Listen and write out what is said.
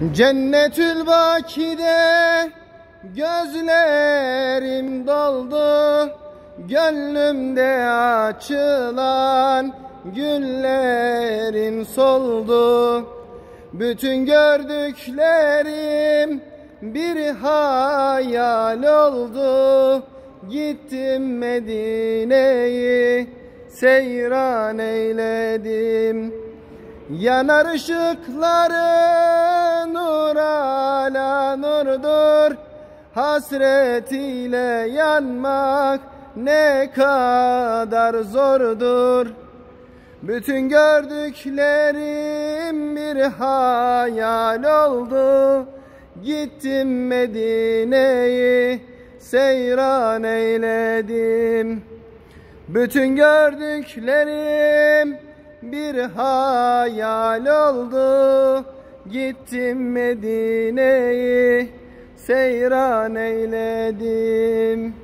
Cennetül Baki'de gözlerim doldu Gönlümde açılan güllerin soldu. Bütün gördüklerim bir hayal oldu. Gittim Medine'yi seyran eyledim. Yanar ışıkları nur nurdur Hasret ile yanmak ne kadar zordur. Bütün gördüklerim bir hayal oldu. Gittim Medine'yi seyran eyledim. Bütün gördüklerim bir hayal oldu Gittim Medine'yi seyran eyledim